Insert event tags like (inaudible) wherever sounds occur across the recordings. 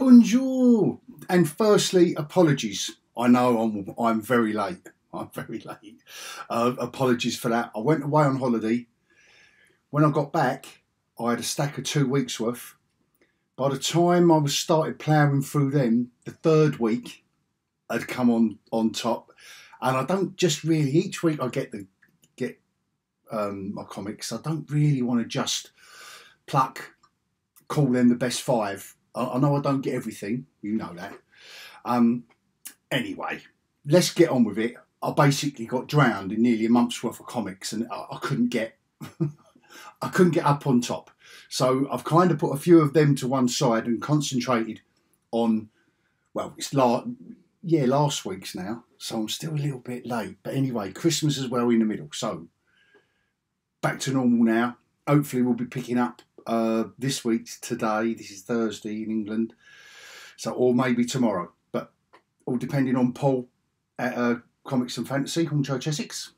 Bonjour. And firstly, apologies. I know I'm I'm very late. (laughs) I'm very late. Uh, apologies for that. I went away on holiday. When I got back, I had a stack of two weeks worth. By the time I was started ploughing through them, the third week had come on on top. And I don't just really each week I get the get um, my comics. I don't really want to just pluck, call them the best five I, I know I don't get everything, you know that. Um, anyway, let's get on with it. I basically got drowned in nearly a month's worth of comics, and I, I couldn't get, (laughs) I couldn't get up on top. So I've kind of put a few of them to one side and concentrated on, well, it's la- yeah, last week's now, so I'm still a little bit late. But anyway, Christmas as well in the middle. So back to normal now. Hopefully, we'll be picking up uh, this week's today. This is Thursday in England, so or maybe tomorrow, but all depending on Paul at uh, Comics and Fantasy, Hornchurch, Essex.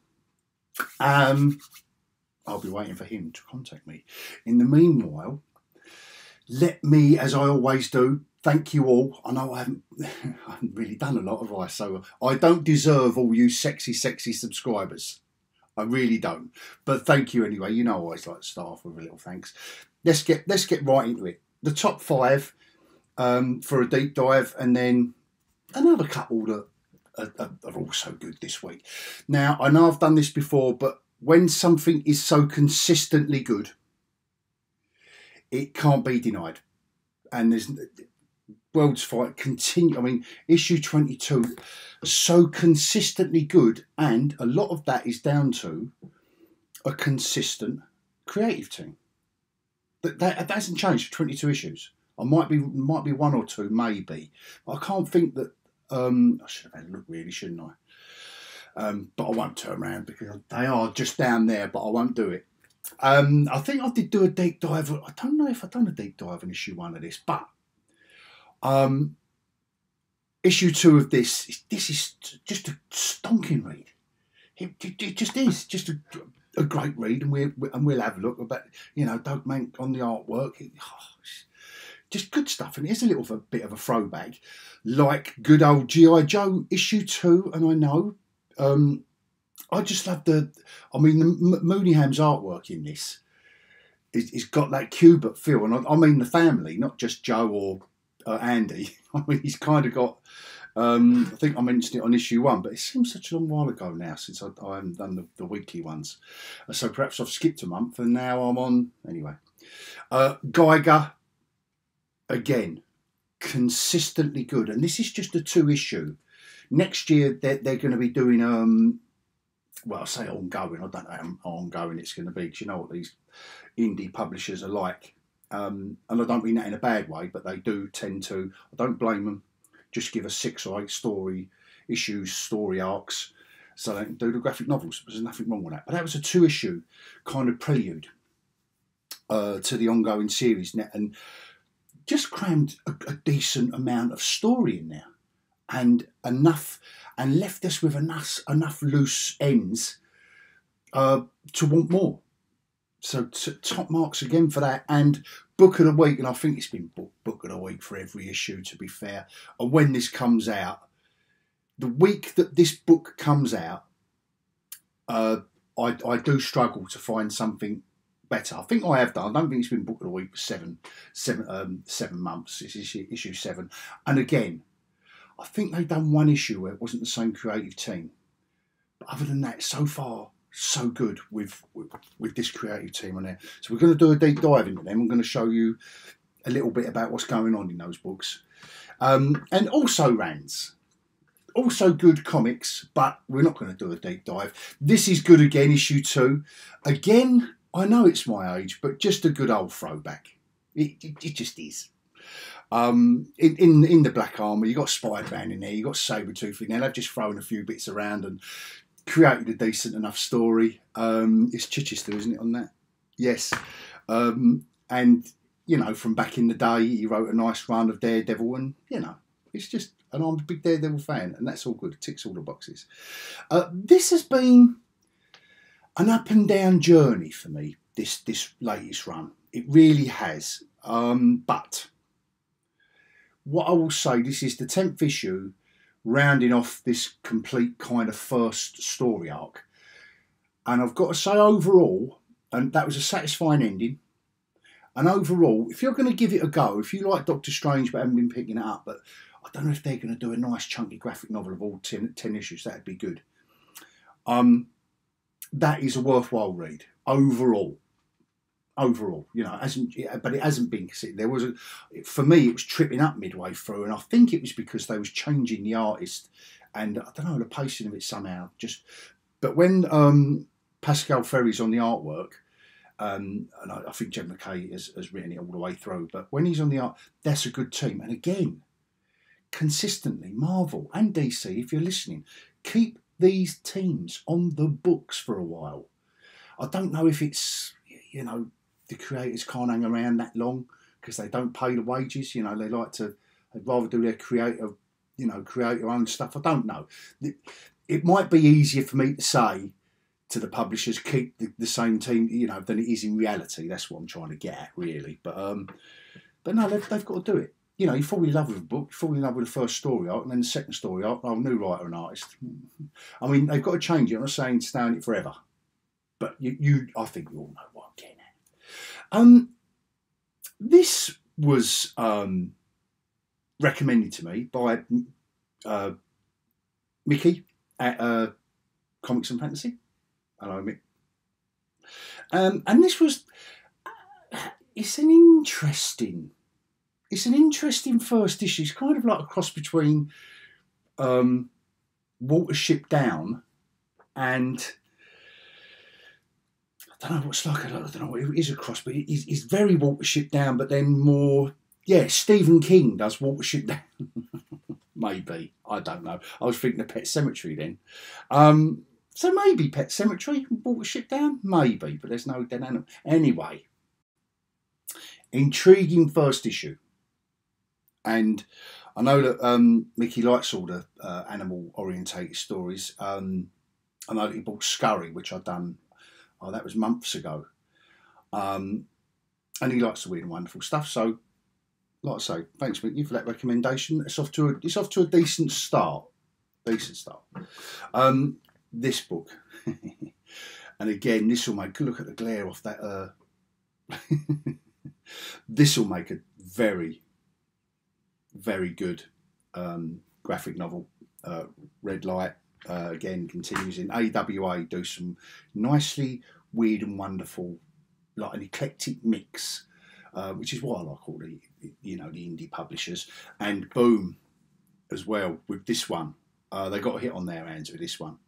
Um, I'll be waiting for him to contact me. In the meanwhile, let me, as I always do, thank you all. I know I haven't, (laughs) I haven't really done a lot of I, so I don't deserve all you sexy, sexy subscribers. I really don't. But thank you anyway. You know I always like to start off with a little thanks let's get let's get right into it. The top five um, for a deep dive, and then another couple that are, are, are also good this week. Now I know I've done this before, but when something is so consistently good, it can't be denied. And there's World's Finest continue. I mean, issue 22, so consistently good, and a lot of that is down to a consistent creative team. That, that, hasn't changed for 22 issues. I might be might be one or two, maybe. I can't think that. Um, I should have had a look, really, shouldn't I? Um, but I won't turn around because they are just down there. But I won't do it. Um, I think I did do a deep dive. I don't know if I've done a deep dive on issue one of this, but um, issue two of this, this is just a stonking read. It, it, it just is just a a great read, and we and we'll have a look. But you know, Doug Mahnke on the artwork, it, oh, just good stuff, and it's a little bit of a throwback, like good old GI Joe issue two. And I know, um, I just love the. I mean, the Mooneyham's artwork in this. It's got that Kubert feel, and I, I mean the family, not just Joe or uh, Andy. (laughs) I mean, he's kind of got um, I think I mentioned it on issue one, but it seems such a long while ago now since I, I haven't done the, the, weekly ones. Uh, so perhaps I've skipped a month and now I'm on. Anyway, uh, Geiger, again, consistently good. And this is just a two issue. Next year, they're, they're going to be doing, um, well, I say ongoing. I don't know how ongoing it's going to be because you know what these indie publishers are like. Um, and I don't mean that in a bad way, but they do tend to. I don't blame them just give us six or eight story issues, story arcs, so they can do the graphic novels. There's nothing wrong with that. But that was a two issue kind of prelude uh, to the ongoing series, and just crammed a, a decent amount of story in there, and enough, and left us with enough enough loose ends uh, to want more. So top marks again for that, and book of the week, and I think it's been book, of the week for every issue, to be fair. And when this comes out, the week that this book comes out, uh, I, I do struggle to find something better. I think I have done. I don't think it's been book of the week for seven, seven, um, seven months. It's issue, issue seven, and again, I think they've done one issue where it wasn't the same creative team. But other than that, so far so good with, with, with this creative team on there. So we're going to do a deep dive into them. I'm going to show you a little bit about what's going on in those books, um, and also Rands. Also good comics, but we're not going to do a deep dive. This is good again, issue two. Again, I know it's my age, but just a good old throwback. It, it, it just is. Um, in, in, in the Black Armour, you got Spider Man in there, you got Sabretooth in there. They've just thrown a few bits around and created a decent enough story. Um, it's Chichester, isn't it, on that? Yes. Um, and, you know, from back in the day, he wrote a nice run of Daredevil, and, you know, it's just, and I'm a big Daredevil fan, and that's all good. Ticks all the boxes. Uh, this has been an up and down journey for me, this, this latest run. It really has. Um, but what I will say, this is the tenth issue, rounding off this complete kind of first story arc, and I've got to say overall, and that was a satisfying ending. And overall, if you're going to give it a go, if you like Doctor Strange but haven't been picking it up, but I don't know if they're going to do a nice chunky graphic novel of all 10, 10 issues, that'd be good. Um, that is a worthwhile read overall. Overall, you know, hasn't but it hasn't been. There was a, for me, it was tripping up midway through, and I think it was because they was changing the artist, and I don't know the pacing of it somehow. Just, but when um, Pasqual Ferry's on the artwork, um, and I, I, think Jed MacKay has, has, written it all the way through. But when he's on the art, that's a good team. And again, consistently, Marvel and DC, if you're listening, keep these teams on the books for a while. I don't know if it's, you know, the creators can't hang around that long because they don't pay the wages. You know, they like to, they'd rather do their creative, you know, create their own stuff. I don't know. It, it might be easier for me to say to the publishers keep the, the, same team, you know, than it is in reality. That's what I'm trying to get at, really. But um, but no, they've, they've got to do it you know, you fall in love with a book, you fall in love with the first story arc, and then the second story arc, oh, new writer and artist. I mean, they've got to change it. I'm not saying stay on it forever, but you, you I think you all know what I'm getting at. Um, this was um, recommended to me by uh, Mickey at uh, Comics and Fantasy. Hello, Mick. Um, and this was, it's an interesting it's an interesting first issue. It's kind of like a cross between um, Watership Down and don't know what's like. I don't know what it is a cross, but it's, it's very Watership Down, but then more. Yeah, Stephen King does Watership (laughs) Down. maybe I don't know. I was thinking of Pet Sematary then. Um, so maybe Pet Sematary, Watership Down, maybe, but there's no dead animal. Anyway, intriguing first issue. And I know that um, Mickey likes all the uh, animal orientated stories. Um, I know that he bought Scurry, which I've done, oh, that was months ago. Um, and he likes the weird and wonderful stuff. So, like I say, thanks, Mickey, for that recommendation. It's off to a, it's off to a decent start. Decent start. Um, this book, (laughs) and again, this will make look at the glare off that. Uh, (laughs) this will make a very very good um, graphic novel. Uh, Red Light uh, again continues in AWA. Do some nicely weird and wonderful, like an eclectic mix, uh, which is why I like all the you know the indie publishers. And boom, as well with this one, uh, they got a hit on their hands with this one.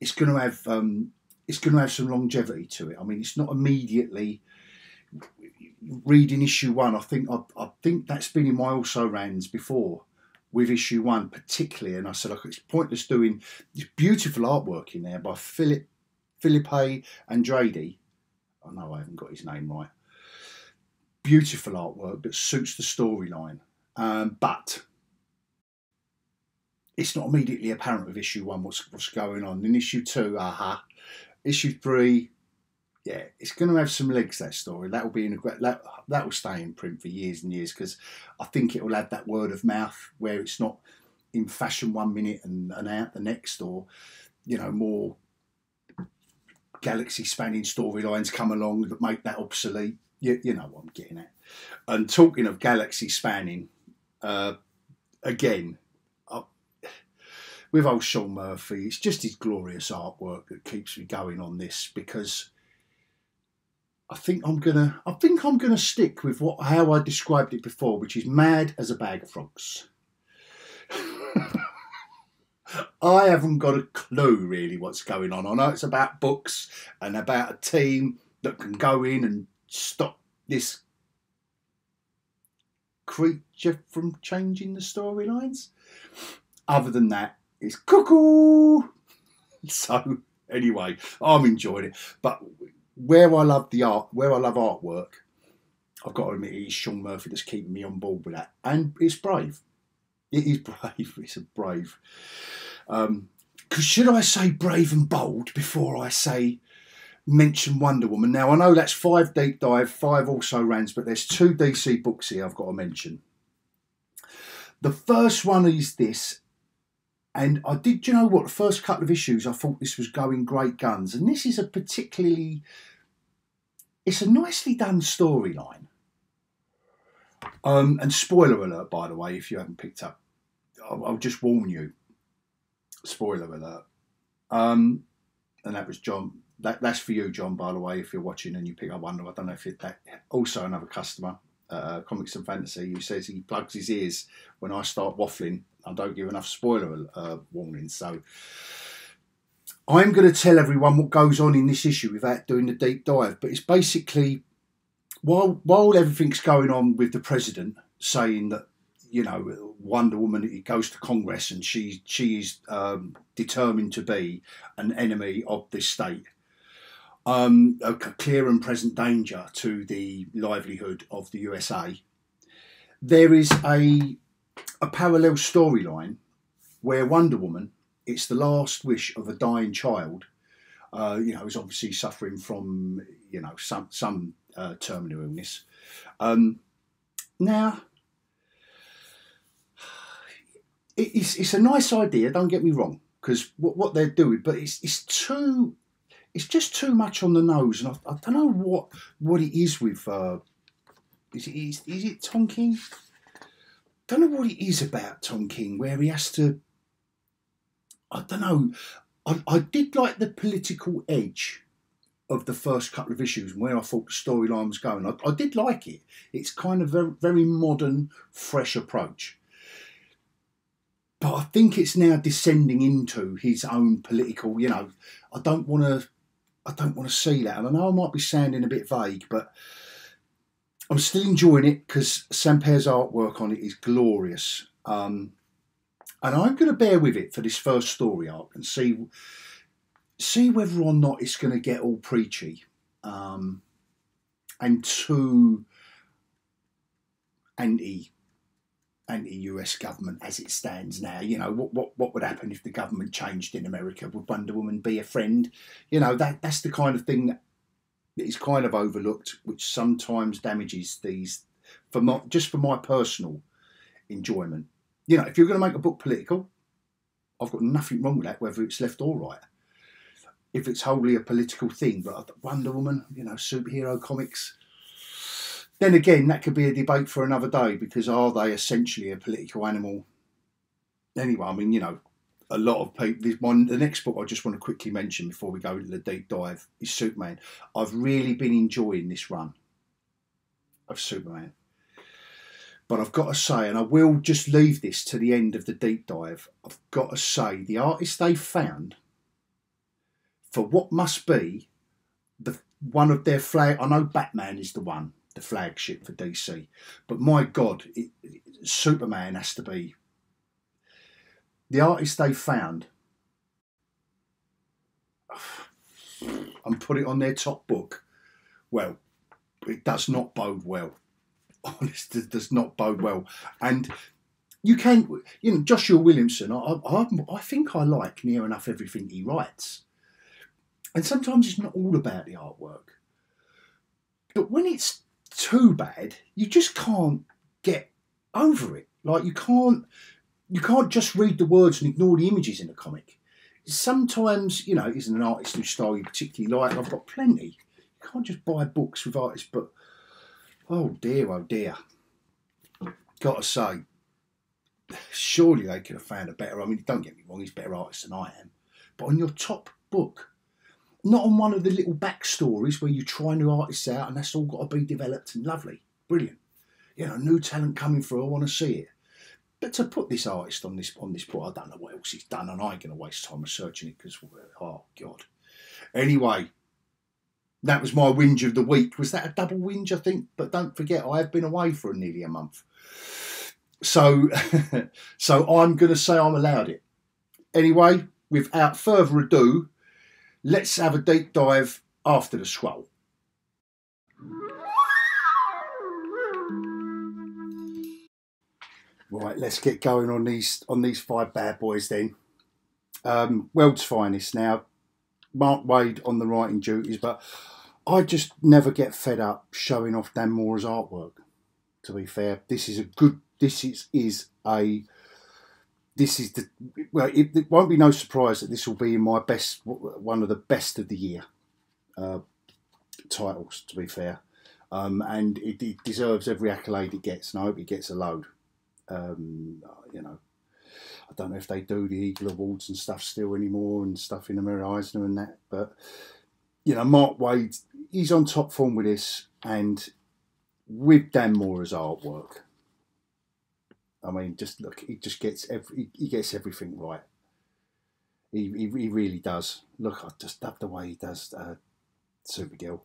It's going to have um, it's going to have some longevity to it. I mean, it's not immediately reading issue one, I think I, I think that's been in my also rans before with issue one particularly, and I said look, it's pointless doing this beautiful artwork in there by Philip Philippe Andrade. I know I haven't got his name right. Beautiful artwork that suits the storyline, um, but it's not immediately apparent with issue one what's what's going on. In issue two, aha. Uh-huh. Issue three, yeah, it's going to have some legs. That story that will be in a great that that will stay in print for years and years because I think it will add that word of mouth where it's not in fashion one minute and, and out the next, or you know more galaxy spanning storylines come along that make that obsolete. You, you know what I'm getting at. And talking of galaxy spanning, uh, again, with old Sean Murphy, it's just his glorious artwork that keeps me going on this because I think I'm gonna I think I'm gonna stick with what how I described it before, which is mad as a bag of frogs. (laughs) I haven't got a clue really what's going on. I know it's about books and about a team that can go in and stop this creature from changing the storylines. Other than that, it's cuckoo. (laughs) So anyway, I'm enjoying it. But where I love the art, where I love artwork, I've got to admit it's Sean Murphy that's keeping me on board with that, and it's brave. It is (laughs) brave. It's a brave. Um, cause should I say brave and bold before I say mention Wonder Woman? Now I know that's five deep dive, five also rans, but there's two DC books here I've got to mention. The first one is this, and I did, you know what, the first couple of issues I thought this was going great guns, and this is a particularly, it's a nicely done storyline. Um, and spoiler alert, by the way, if you haven't picked up, I'll, I'll just warn you. Spoiler alert. Um, and that was John. That, that's for you, John. By the way, if you're watching and you pick up one, I don't know if it, that also another customer, uh, Comics and Fantasy, who says he plugs his ears when I start waffling. I don't give enough spoiler uh, warnings, so I'm going to tell everyone what goes on in this issue without doing the deep dive. But it's basically while while everything's going on with the president saying that you know Wonder Woman it goes to Congress and she she is um, determined to be an enemy of this state. Um, a clear and present danger to the livelihood of the USA. There is a a parallel storyline where Wonder Woman, it's the last wish of a dying child, uh, you know, is obviously suffering from you know some some uh, terminal illness. Um, now, it's it's a nice idea. Don't get me wrong, because what, what they're doing, but it's it's too, it's just too much on the nose, and I, I don't know what what it is with. Uh, is it is, is it Tom King? Don't know what it is about Tom King where he has to. I don't know. I, I did like the political edge of the first couple of issues and where I thought the storyline was going. I, I, did like it. It's kind of a very modern, fresh approach. But I think it's now descending into his own political. You know, I don't want to. I don't want to see that, and I know I might be sounding a bit vague, but I'm still enjoying it because Sampere's artwork on it is glorious. Um, and I'm going to bear with it for this first story arc and see see whether or not it's going to get all preachy um, and too anti anti US government as it stands now. You know, what, what what would happen if the government changed in America? Would Wonder Woman be a friend? You know, that that's the kind of thing that is kind of overlooked, which sometimes damages these for my, just for my personal enjoyment. You know, if you're going to make a book political, I've got nothing wrong with that, whether it's left or right if it's wholly a political thing. But Wonder Woman, you know, superhero comics. Then again, that could be a debate for another day because are they essentially a political animal? Anyway, I mean, you know, a lot of people. This one, the next book I just want to quickly mention before we go into the deep dive is Superman. I've really been enjoying this run of Superman. But I've got to say, and I will just leave this to the end of the deep dive, I've got to say, the artist they found for what must be the one of their flag. I know Batman is the one, the flagship for DC, but my God, it, Superman has to be the artist they found. (sighs) And put it on their top book. Well, it does not bode well. (laughs) Honestly, it does not bode well. And you can, you know, Joshua Williamson. I, I, I think I like near enough everything he writes. And sometimes it's not all about the artwork. But when it's too bad, you just can't get over it. Like you can't you can't just read the words and ignore the images in a comic. Sometimes, you know, isn't an artist whose style you particularly like. I've got plenty. You can't just buy books with artists, but oh dear, oh dear. Gotta say, surely they could have found a better. I mean, don't get me wrong, he's a better artist than I am. But on your top book, not on one of the little backstories where you try new artists out and that's all got to be developed and lovely, brilliant. You know, new talent coming through. I want to see it. But to put this artist on this on this point, I don't know what else he's done, and I ain't going to waste time researching it because oh god. Anyway, that was my whinge of the week. Was that a double whinge? I think. But don't forget, I have been away for nearly a month. So, (laughs) so I'm going to say I'm allowed it. Anyway, without further ado, Let's have a deep dive after the scroll. Right, let's get going on these on these five bad boys then. Um, world's finest now. Mark Waid on the writing duties, but I just never get fed up showing off Dan Mora's artwork. To be fair, this is a good this is is a this is the well. It, it won't be no surprise that this will be in my best one of the best of the year uh, titles. To be fair, um, and it, it, deserves every accolade it gets, and I hope it gets a load. Um, you know, I don't know if they do the Eagle Awards and stuff still anymore and stuff in the Mary Eisner and that, but you know, Mark Waid, he's on top form with this, and with Dan Mora's artwork. I mean, just look, he just gets every, he gets everything right. He, he, he really does. Look, I just love the way he does uh, Supergirl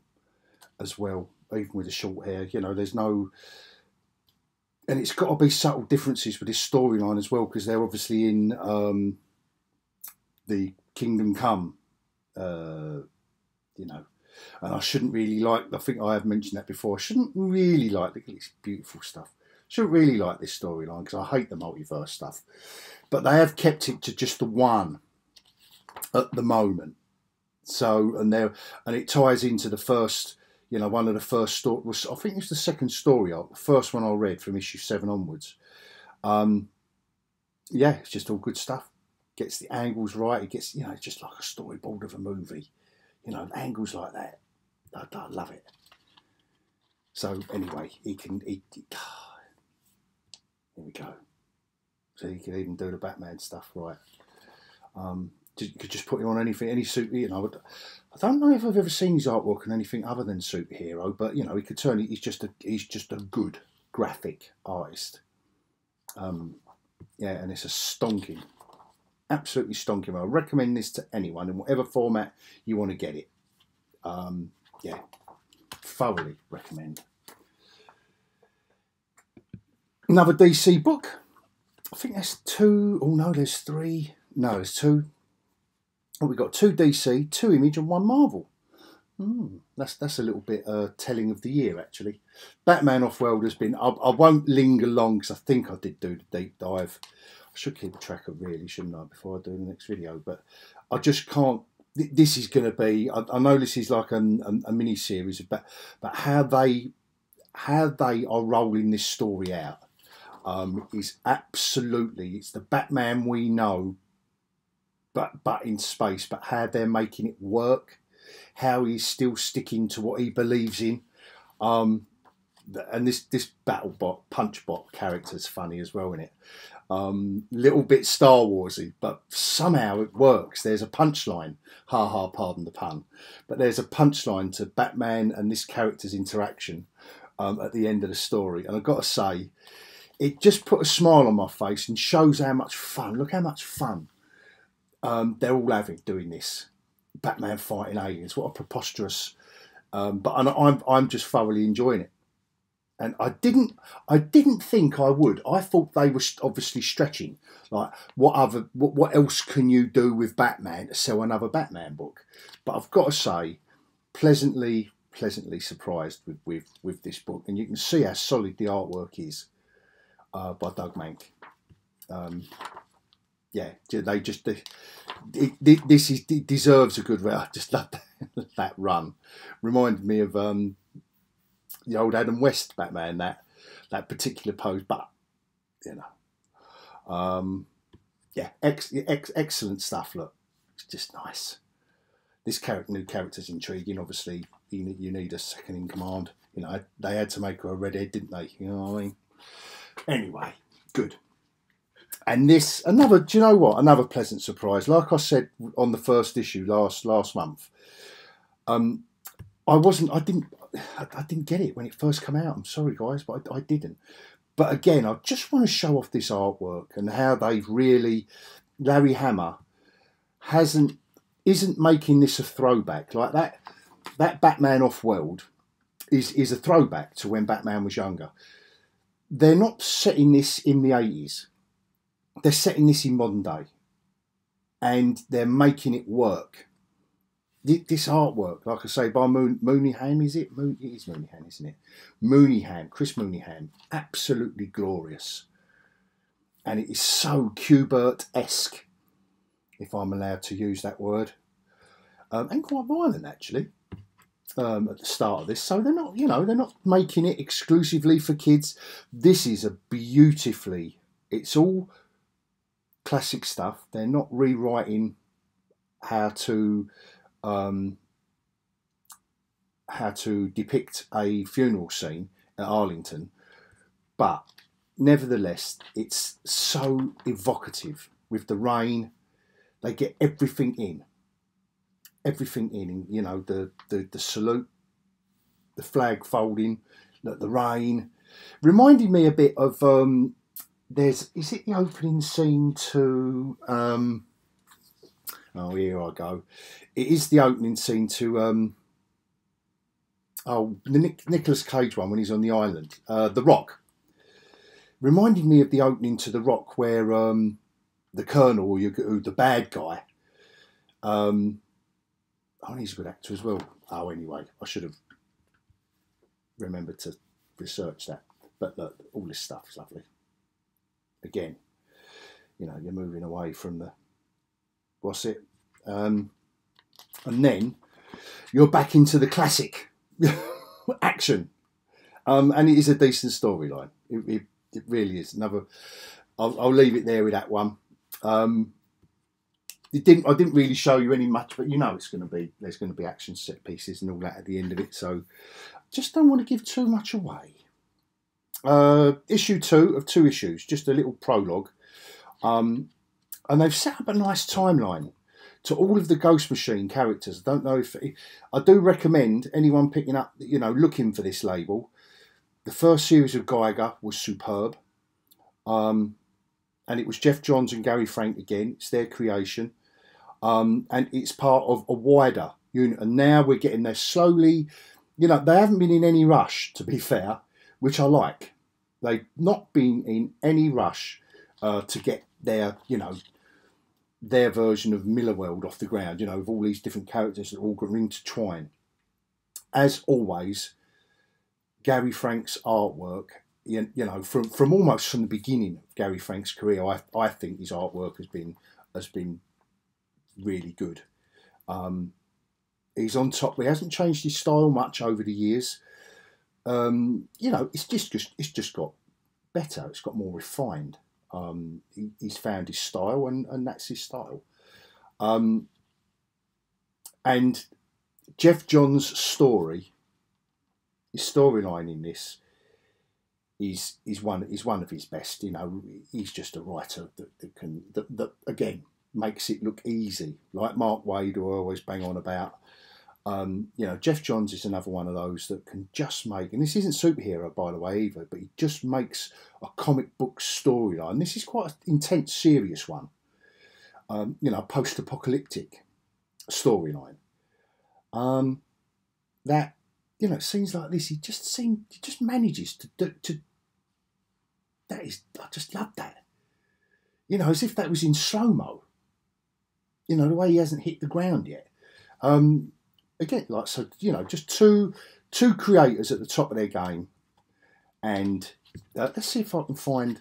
as well, even with the short hair. You know, there's no, and it's got to be subtle differences with this storyline as well because they're obviously in um, the Kingdom Come, uh, you know, and I shouldn't really like. I think I have mentioned that before. I shouldn't really like this beautiful stuff. Shouldn't really like this storyline because I hate the multiverse stuff. But they have kept it to just the one at the moment. So and there and it ties into the first you know, one of the first stories, I think it's the second story arc, the first one I read from issue seven onwards. Um, yeah, it's just all good stuff. Gets the angles right. It gets, you know, just like a storyboard of a movie. You know, angles like that. I, I love it. So anyway, he can. He, he, (sighs) here we go. So he can even do the Batman stuff right. Um, could just put him on anything, any suit. You know, I don't know if I've ever seen his artwork in anything other than superhero, but you know, he could turn. He's just a he's just a good graphic artist. Um, yeah, and it's a stonking, absolutely stonking. I recommend this to anyone in whatever format you want to get it. Um, yeah, thoroughly recommend. Another DC book. I think there's two. Oh no, there's three. No, there's two we've got two DC, two Image, and one Marvel. Mm, that's that's a little bit uh, telling of the year actually. Batman Off World has been. I, I won't linger long because I think I did do the deep dive. I should keep track of really, shouldn't I, before I do the next video? But I just can't. This is going to be. I, I, know this is like a, a, a mini series, but but how they how they are rolling this story out um, is absolutely. It's the Batman we know but but in space, but how they're making it work, how he's still sticking to what he believes in. Um, and this this BattleBot, character is funny as well in it. Um, little bit Star Warsy, but somehow it works. There's a punchline. Ha ha, pardon the pun. But there's a punchline to Batman and this character's interaction um, at the end of the story. And I've got to say, it just put a smile on my face and shows how much fun. Look how much fun um, they're all having doing this. Batman fighting aliens. What a preposterous! Um, but I'm I'm just thoroughly enjoying it. And I didn't I didn't think I would. I thought they were obviously stretching. Like what other what, what else can you do with Batman to sell another Batman book? But I've got to say, pleasantly pleasantly surprised with with, with this book, and you can see how solid the artwork is uh, by Doug Mahnke. Um, yeah, they just they, it, this is deserves a good run. I just love that, (laughs) that run. Reminded me of um, the old Adam West Batman that that particular pose, but you know, um, yeah, ex, ex, excellent stuff. Look, it's just nice. This character, new character's intriguing. Obviously, you need, you need a second in command. You know, they had to make her a redhead, didn't they? You know what I mean? Anyway, good. And this another. Do you know what? Another pleasant surprise. Like I said on the first issue last last month. Um, I wasn't. I didn't. I didn't get it when it first came out. I'm sorry, guys, but I, I didn't. But again, I just want to show off this artwork and how they've really. Larry Hama hasn't isn't making this a throwback like that. That Batman off world is is a throwback to when Batman was younger. They're not setting this in the eighties they're setting this in modern day and they're making it work. This artwork, like I say, by Moon, Mooneyham, is it? Moon, it is Mooneyham, isn't it? Mooneyham, Chris Mooneyham, absolutely glorious. And it is so Kubert esque, if I'm allowed to use that word. Um, and quite violent, actually. um, at the start of this, so they're not, you know, they're not making it exclusively for kids. This is a beautifully, it's all classic stuff. They're not rewriting how to um, how to depict a funeral scene at Arlington, but nevertheless, it's so evocative with the rain. They get everything in, everything in. You know, the the, the salute, the flag folding, the, rain, reminded me a bit of. Um, there's is it the opening scene to? Um, oh, here I go. It is the opening scene to. Um, oh, the Nick, Nicolas Cage one when he's on the island, uh, The Rock reminded me of the opening to The Rock, where um, the Colonel, the bad guy, um, oh, he's a good actor as well. Oh, anyway, I should have remembered to research that. But look, all this stuff is lovely. Again, you know, you're moving away from the what's it, um, and then you're back into the classic (laughs) action. Um, and it is a decent storyline. It, it, it really is. Another. I'll, I'll leave it there with that one. Um, it didn't. I didn't really show you any much, but you know it's going to be. There's going to be action set pieces and all that at the end of it. So, just don't want to give too much away. Uh, issue two of two issues, just a little prologue, um, and they've set up a nice timeline to all of the Ghost Machine characters. I don't know if I do recommend anyone picking up, you know, looking for this label. The first series of Geiger was superb. Um, and it was Geoff Johns and Gary Frank again. It's their creation. Um, and it's part of a wider unit. And now we're getting there slowly. You know, they haven't been in any rush, to be fair, which I like. They've not been in any rush uh, to get their, you know, their version of Millarworld off the ground, you know, with all these different characters that all got intertwined. As always, Gary Frank's artwork, you, you know, from, from almost from the beginning of Gary Frank's career, I, I think his artwork has been has been really good. Um, he's on top. He hasn't changed his style much over the years. Um, you know, it's just, just it's just got better. It's got more refined. Um, he, he's found his style, and, and that's his style. Um, and Geoff Johns' story his storyline in this is is one is one of his best. You know, he's just a writer that, that can that, that again makes it look easy, like Mark Waid, who I always bang on about. Um, you know, Geoff Johns is another one of those that can just make, and this isn't superhero by the way either, but he just makes a comic book storyline. This is quite an intense, serious one. Um, you know, post-apocalyptic storyline. Um, that you know, scenes like this, he just seems, he just manages to, to, to, that is, I just love that. You know, as if that was in slow mo. You know, the way he hasn't hit the ground yet. Um, again, like so, you know, just two two creators at the top of their game, and uh, let's see if I can find.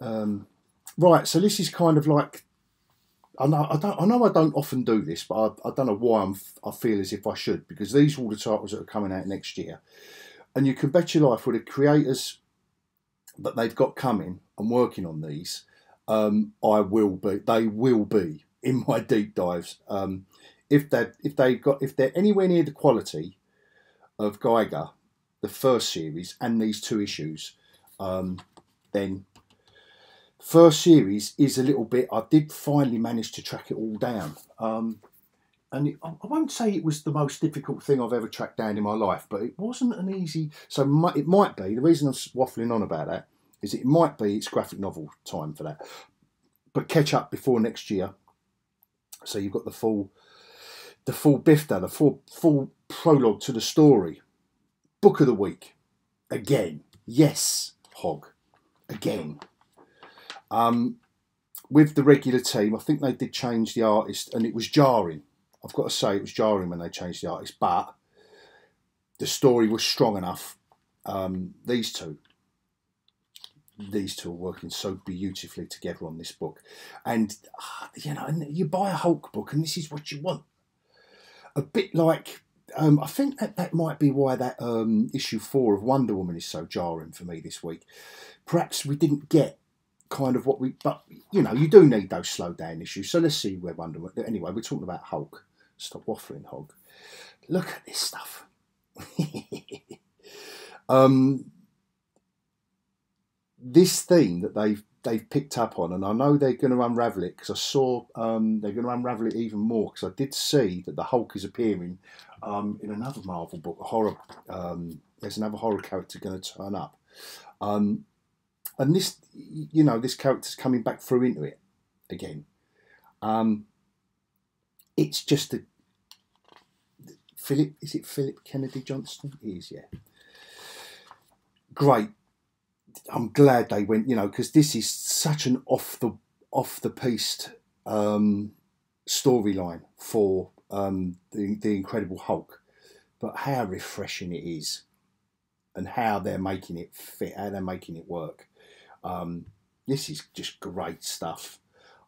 Um, right, so this is kind of like I know I don't I know I don't often do this, but I, I don't know why I'm I feel as if I should because these are all the titles that are coming out next year, and you can bet your life with the creators that they've got coming and working on these, um, I will be they will be in my deep dives. Um, if they if they got if they're anywhere near the quality of Geiger, the first series and these two issues, um, then first series is a little bit. I did finally manage to track it all down, um, and it, I won't say it was the most difficult thing I've ever tracked down in my life, but it wasn't an easy. So it might be the reason I'm waffling on about that is it might be it's graphic novel time for that, but catch up before next year. So you've got the full, the full bifter, the full full prologue to the story, book of the week, again. Yes, Hog, again. Um, with the regular team, I think they did change the artist, and it was jarring. I've got to say, it was jarring when they changed the artist, but the story was strong enough. Um, these two, these two are working so beautifully together on this book, and uh, you know, you buy a Hulk book, and this is what you want. A bit like um, I think that that might be why that um, issue four of Wonder Woman is so jarring for me this week. Perhaps we didn't get kind of what we, but you know, you do need those slow down issues. So let's see where Wonder Woman. Anyway, we're talking about Hulk. Stop waffling, Hulk. Look at this stuff. (laughs) um, this theme that they've they've picked up on, and I know they're going to unravel it because I saw um, they're going to unravel it even more because I did see that the Hulk is appearing um, in another Marvel book, a horror. Um, there's another horror character going to turn up, um, and this, you know, this character's coming back through into it again. Um, it's just a Philip. Is it Phillip Kennedy Johnson? He is, yeah. Great. I'm glad they went. You know, because this is such an off the off the piste um, storyline for um, the, the Incredible Hulk, but how refreshing it is, and how they're making it fit, how they're making it work. Um, this is just great stuff.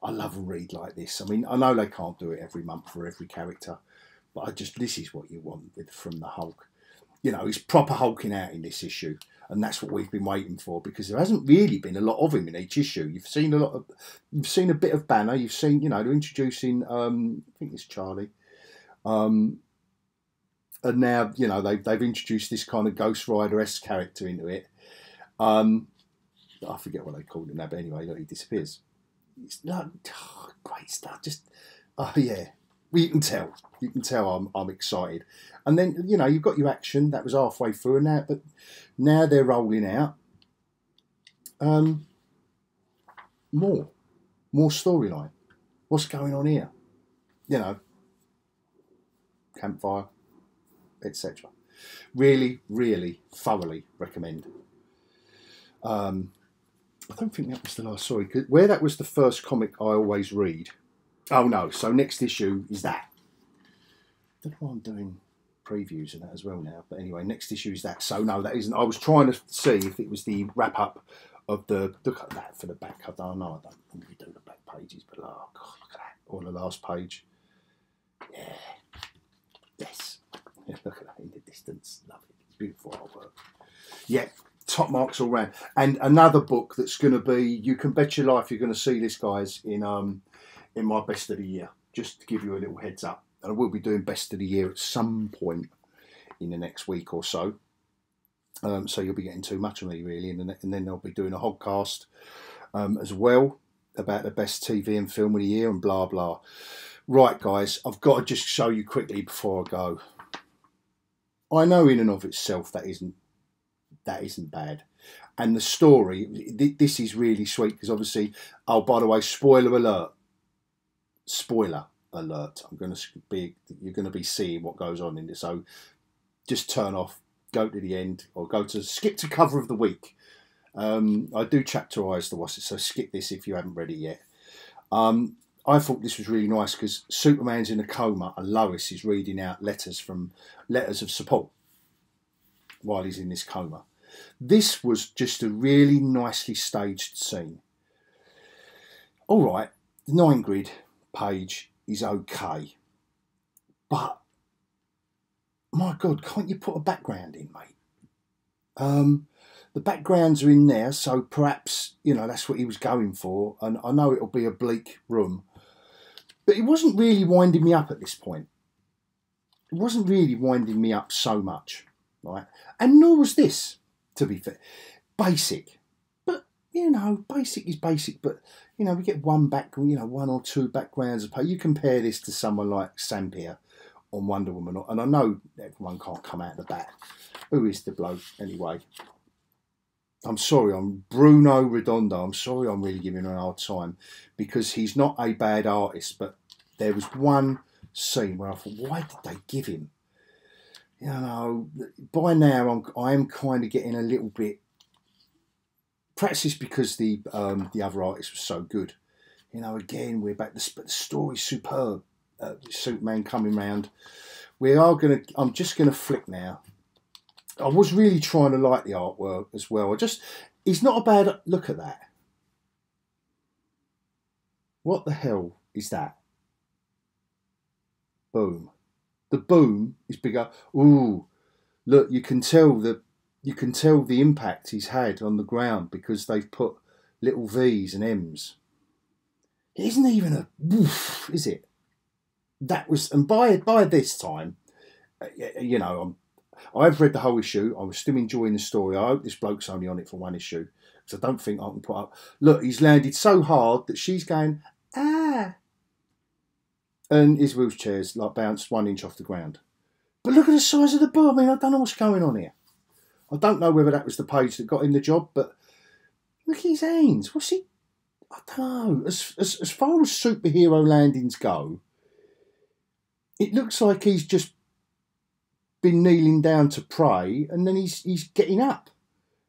I love a read like this. I mean, I know they can't do it every month for every character, but I just this is what you want with from the Hulk. You know, he's proper hulking out in this issue, and that's what we've been waiting for because there hasn't really been a lot of him in each issue. You've seen a lot of, you've seen a bit of Banner. You've seen, you know, they're introducing. Um, I think it's Charlie. Um, and now you know they've they've introduced this kind of Ghost Rider s character into it. Um, I forget what they called him now, but anyway, look, he disappears. It's like oh, great stuff. Just oh yeah, you can tell. You can tell I'm I'm excited. And then you know you've got your action that was halfway through, and now but now they're rolling out. Um, more, more storyline. What's going on here? You know, campfire, etc. Really, really thoroughly recommend. Um, I don't think that was the last. Sorry, where that was the first comic I always read. Oh no! So next issue is that. Don't know why I'm doing previews and that as well now. But anyway, next issue is that. So no, that isn't. I was trying to see if it was the wrap up of the. Look at that for the back. I don't know. I don't really do the back pages, but oh god, look at that. Or the last page. Yeah. Yes. Yeah, look at that in the distance. Love it. It's beautiful artwork. Yeah, top marks all round. And another book that's going to be, you can bet your life you're going to see this, guys, in um in my best of the year. Just to give you a little heads up. And I will be doing best of the year at some point in the next week or so. Um, so you'll be getting too much of me really, and then, and then I'll be doing a podcast um, as well about the best TV and film of the year and blah blah. Right, guys, I've got to just show you quickly before I go. I know in and of itself that isn't that isn't bad. And the story, this is really sweet because obviously, oh, by the way, spoiler alert, spoiler alert. I'm going to be, you're going to be seeing what goes on in this. So just turn off, go to the end, or go to skip to cover of the week. Um, I do chapterize the Wasses, so skip this if you haven't read it yet. Um, I thought this was really nice because Superman's in a coma and Lois is reading out letters from letters of support while he's in this coma. This was just a really nicely staged scene. All right, the nine grid page is okay, but my God, can't you put a background in, mate? Um, the backgrounds are in there, so perhaps you know that's what he was going for. And I know it'll be a bleak room, but it wasn't really winding me up at this point. It wasn't really winding me up so much, right? And nor was this to be fair. Basic. You know, basic is basic, but, you know, we get one back, you know, one or two backgrounds. You compare this to someone like Sampere on Wonder Woman, and I know everyone can't come out of the bat. Who is the bloke, anyway? I'm sorry, I'm Bruno Redondo. I'm sorry I'm really giving him a hard time because he's not a bad artist, but there was one scene where I thought, why did they give him you know, by now I'm I am kind of getting a little bit. Perhaps it's because the um, the other artist was so good. You know, again we're back. The, the story's superb. Uh, Superman coming round. We are gonna. I'm just gonna flick now. I was really trying to like the artwork as well. I just, It's not a bad look at that. What the hell is that? Boom. The boom is bigger. Ooh, look, you can tell the you can tell the impact he's had on the ground because they've put little V's and M's. It isn't even a woof, is it? That was, and by by this time, uh, you know, I'm I've read the whole issue. I was still enjoying the story. I hope this bloke's only on it for one issue because I don't think I can put up. Look, he's landed so hard that she's going ah, and his wheelchair's like bounced one inch off the ground. But look at the size of the boat. I mean, I don't know what's going on here. I don't know whether that was the page that got him the job, but look at his hands. What's he? I don't know. As, as, as far as superhero landings go, it looks like he's just been kneeling down to pray and then he's he's getting up.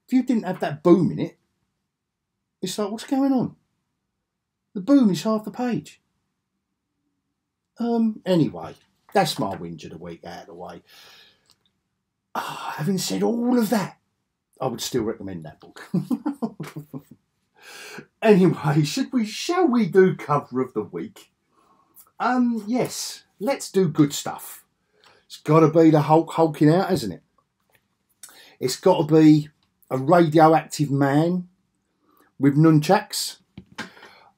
If you didn't have that boom in it, it's like, what's going on? The boom is half the page. Um, anyway, that's my whinge of the week out of the way. Ah, having said all of that, I would still recommend that book. (laughs) anyway, should we shall we do cover of the week? Um, yes, let's do good stuff. It's got to be the Hulk hulking out, hasn't it? It's got to be a radioactive man with nunchucks.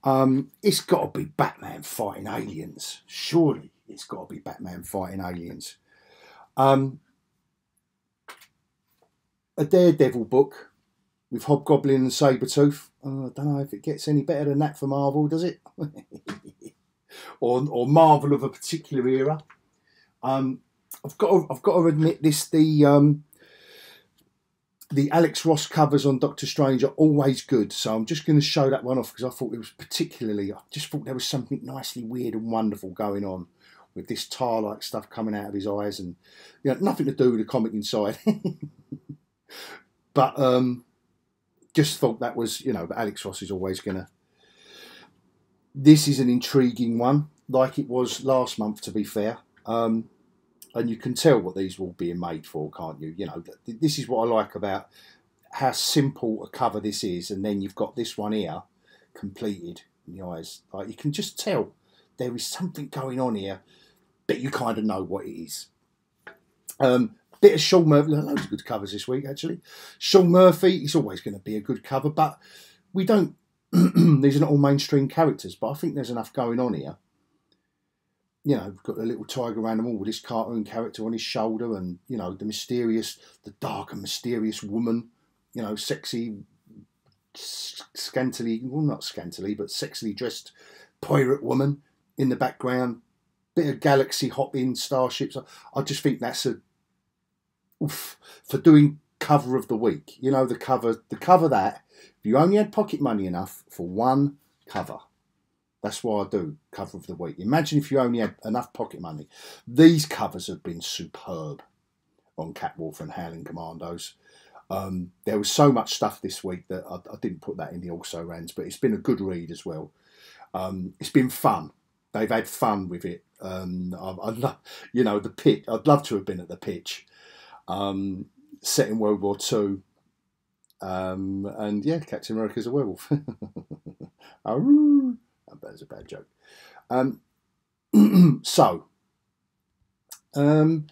Um, it's got to be Batman fighting aliens. Surely it's got to be Batman fighting aliens. Um, a Daredevil book with Hobgoblin and Sabretooth. Oh, I don't know if it gets any better than that for Marvel, does it? (laughs) or, or Marvel of a particular era. Um, I've got to, I've got to admit this the um, the Alex Ross covers on Doctor Strange are always good, so I'm just going to show that one off because I thought it was particularly. I just thought there was something nicely weird and wonderful going on with this tar-like stuff coming out of his eyes, and you know nothing to do with the comic inside. (laughs) but um, just thought that was you know, Alex Ross is always going to. This is an intriguing one, like it was last month. To be fair. Um, and you can tell what these will be made for, can't you? You know, this is what I like about how simple a cover this is, and then you've got this one here completed in the eyes. Like you can just tell there is something going on here, but you kind of know what it is. Um, bit of Sean Murphy, loads of good covers this week actually. Sean Murphy, he's always going to be a good cover, but we don't. (clears throat) these are not all mainstream characters, but I think there's enough going on here you know, we've got a little tiger animal with this cartoon character on his shoulder, and you know, the mysterious, the dark and mysterious woman, you know, sexy, scantily, well, not scantily, but sexily dressed pirate woman in the background. Bit of galaxy hopping starships. I just think that's a for doing cover of the week. You know, the cover, the cover that if you only had pocket money enough for one cover that's why I do cover of the week. Imagine if you only had enough pocket money. These covers have been superb on Capwolf and Howling Commandos. Um, there was so much stuff this week that I, I, didn't put that in the also rans, but it's been a good read as well. Um, it's been fun. They've had fun with it. Um, I, I love, you know, the pitch. I'd love to have been at the pitch, um, set in World War Two. Um, and yeah, Captain America is a werewolf. (laughs) That's a bad joke. Um, (clears throat) so, um,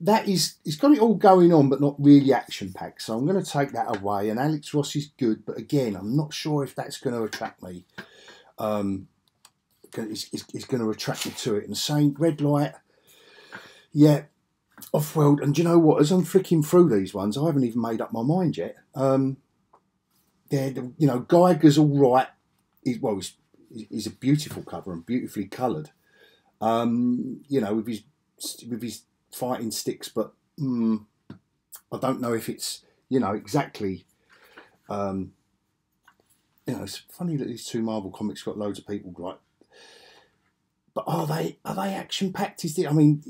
that is, it's got it all going on, but not really action packed. So I'm going to take that away. And Alex Ross is good, but again, I'm not sure if that's going to attract me. Um, it's, it's, it's going to attract me to it. And saying red light, yeah, off world. And do you know what? As I'm flicking through these ones, I haven't even made up my mind yet. Um, they're, you know, Geiger's all right. He's, well, he's is a beautiful cover and beautifully coloured. Um, you know, with his with his fighting sticks, but mm, I don't know if it's you know exactly. Um, you know, it's funny that these two Marvel comics got loads of people like. but are they are they action packed? Is it? I mean,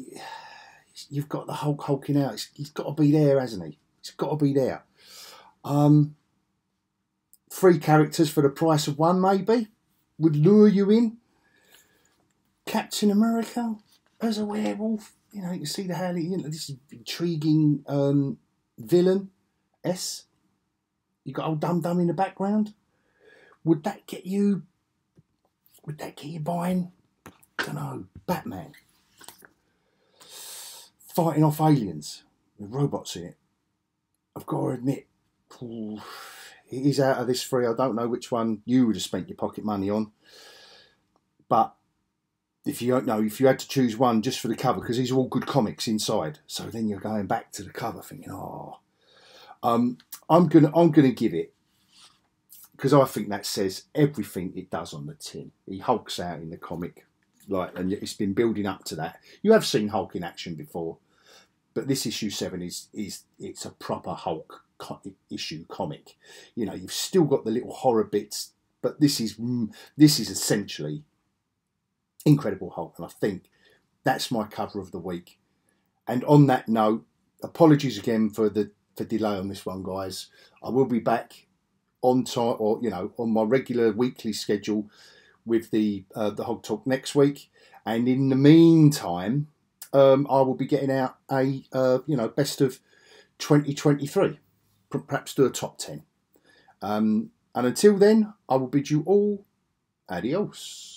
you've got the Hulk hulking out. It's, he's got to be there, hasn't he? He's got to be there. Um, three characters for the price of one, maybe would lure you in. Captain America as a werewolf, you know, you can see the Harley, you know, this intriguing um, villain, S. You got old Dum Dum in the background. Would that get you? Would that get you buying? I don't know. Batman. Fighting off aliens with robots in it. I've got to admit, it is out of this three. I don't know which one you would have spent your pocket money on, but if you don't know, if you had to choose one just for the cover, because these are all good comics inside, so then you're going back to the cover, thinking, oh, um, I'm gonna I'm gonna give it because I think that says everything it does on the tin. He hulks out in the comic, like, and it's been building up to that. You have seen Hulk in action before, but this issue seven is is it's a proper Hulk co- issue comic. You know, you've still got the little horror bits, but this is mm, this is essentially Incredible Hulk, and I think that's my cover of the week. And on that note, apologies again for the for delay on this one, guys. I will be back on time, or you know, on my regular weekly schedule with the uh, the Hog Talk next week. And in the meantime, um, I will be getting out a uh, you know best of 2023, perhaps do a top 10. Um, and until then, I will bid you all adios.